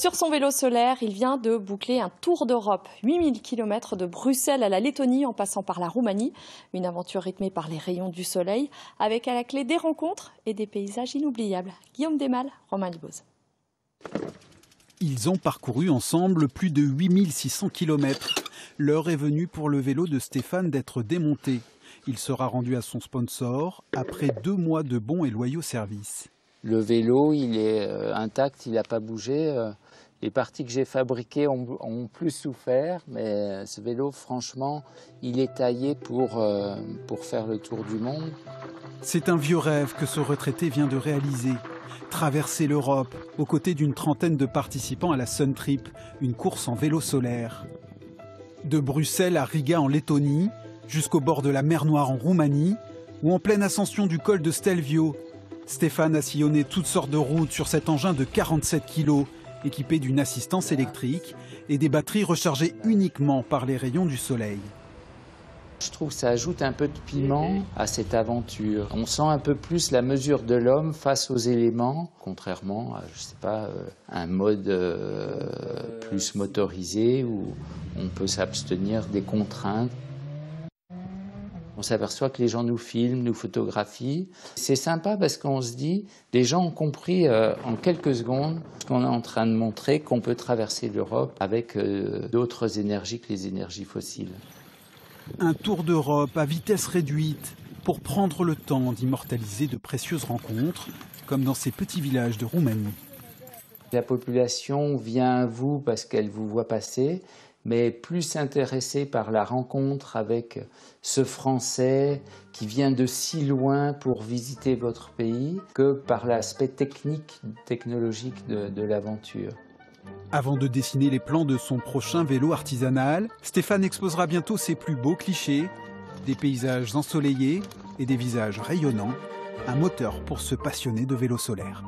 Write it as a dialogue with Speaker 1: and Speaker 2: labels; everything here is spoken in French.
Speaker 1: Sur son vélo solaire, il vient de boucler un tour d'Europe, 8000 km de Bruxelles à la Lettonie en passant par la Roumanie. Une aventure rythmée par les rayons du soleil, avec à la clé des rencontres et des paysages inoubliables. Guillaume Desmal, Romain Liboz.
Speaker 2: Ils ont parcouru ensemble plus de 8600 km. L'heure est venue pour le vélo de Stéphane d'être démonté. Il sera rendu à son sponsor après deux mois de bons et loyaux services.
Speaker 3: Le vélo, il est euh, intact, il n'a pas bougé. Euh, les parties que j'ai fabriquées ont, plus souffert, mais euh, ce vélo, franchement, il est taillé pour, pour faire le tour du monde.
Speaker 2: C'est un vieux rêve que ce retraité vient de réaliser. Traverser l'Europe aux côtés d'une trentaine de participants à la Sun Trip, une course en vélo solaire. De Bruxelles à Riga en Lettonie, jusqu'au bord de la mer Noire en Roumanie, ou en pleine ascension du col de Stelvio, Stéphane a sillonné toutes sortes de routes sur cet engin de 47 kg, équipé d'une assistance électrique et des batteries rechargées uniquement par les rayons du soleil.
Speaker 3: Je trouve que ça ajoute un peu de piment à cette aventure. On sent un peu plus la mesure de l'homme face aux éléments, contrairement à, je sais pas, euh, un mode euh, plus motorisé où on peut s'abstenir des contraintes. On s'aperçoit que les gens nous filment, nous photographient. C'est sympa parce qu'on se dit, les gens ont compris euh, en quelques secondes ce qu'on est en train de montrer, qu'on peut traverser l'Europe avec euh, d'autres énergies que les énergies fossiles.
Speaker 2: Un tour d'Europe à vitesse réduite pour prendre le temps d'immortaliser de précieuses rencontres, comme dans ces petits villages de Roumanie.
Speaker 3: La population vient à vous parce qu'elle vous voit passer, mais plus intéressé par la rencontre avec ce Français qui vient de si loin pour visiter votre pays que par l'aspect technique, technologique de, l'aventure.
Speaker 2: Avant de dessiner les plans de son prochain vélo artisanal, Stéphane exposera bientôt ses plus beaux clichés, des paysages ensoleillés et des visages rayonnants, un moteur pour se passionner de vélo solaire.